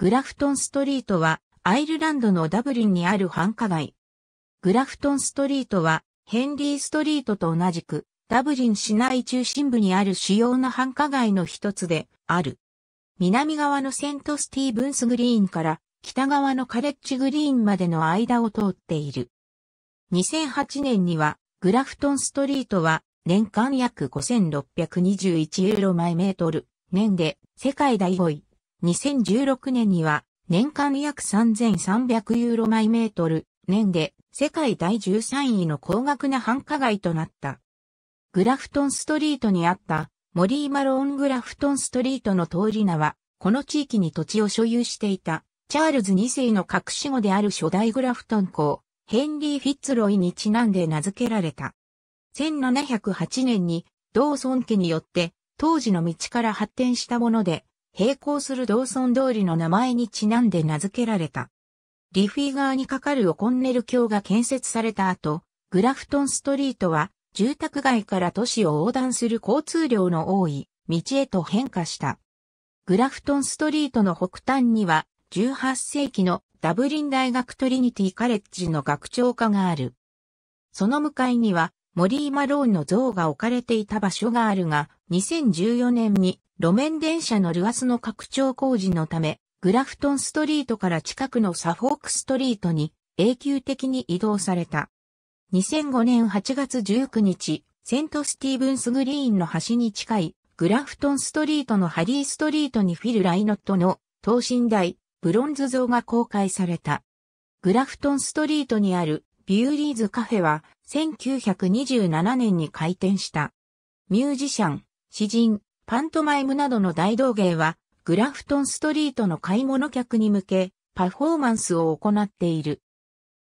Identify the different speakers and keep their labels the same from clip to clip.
Speaker 1: グラフトンストリートはアイルランドのダブリンにある繁華街。グラフトンストリートはヘンリーストリートと同じくダブリン市内中心部にある主要な繁華街の一つである。南側のセントスティーブンスグリーンから北側のカレッジグリーンまでの間を通っている。2008年にはグラフトンストリートは年間約5621ユーロ毎メートル、年で世界第5位。2016年には年間約3300ユーロ毎メートル、年で世界第13位の高額な繁華街となった。グラフトンストリートにあったモリー・マローン・グラフトンストリートの通り名は、この地域に土地を所有していたチャールズ2世の隠し子である初代グラフトン公、ヘンリー・フィッツロイにちなんで名付けられた。1708年に、ドーソン家によって、当時の道から発展したもので、並行するドーソン通りの名前にちなんで名付けられた。リフィー川に架かるオコンネル橋が建設された後、グラフトンストリートは、住宅街から都市を横断する交通量の多い道へと変化した。グラフトンストリートの北端には、18世紀のダブリン大学トリニティカレッジの学長科がある。その向かいには、モリー・マローンの像が置かれていた場所があるが、2014年に路面電車のルアスの拡張工事のため、グラフトンストリートから近くのサフォークストリートに永久的に移動された。2005年8月19日、セントスティーブンスグリーンの端に近いグラフトンストリートのハリーストリートにフィル・ライノットの等身大ブロンズ像が公開された。グラフトンストリートにあるビューリーズカフェは1927年に開店した。ミュージシャン、詩人、パントマイムなどの大道芸は、グラフトンストリートの買い物客に向け、パフォーマンスを行っている。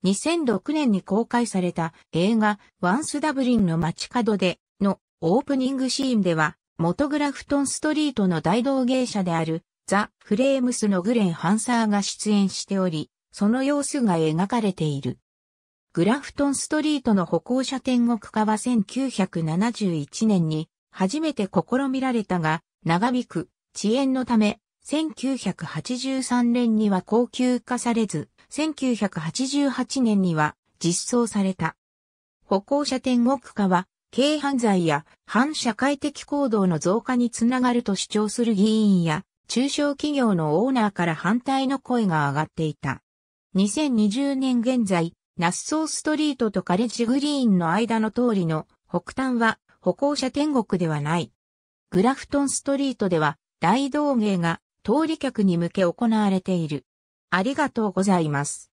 Speaker 1: 2006年に公開された映画、ワンスダブリンの街角でのオープニングシーンでは、元グラフトンストリートの大道芸者であるザ・フレームスのグレン・ハンサーが出演しており、その様子が描かれている。グラフトンストリートの歩行者天国化は1971年に初めて試みられたが、長引く遅延のため、1983年には高級化されず、1988年には実装された。歩行者天国化は、軽犯罪や反社会的行動の増加につながると主張する議員や、中小企業のオーナーから反対の声が上がっていた。2020年現在、ナッソーストリートとカレッジグリーンの間の通りの北端は歩行者天国ではない。グラフトンストリートでは大道芸が通り客に向け行われている。ありがとうございます。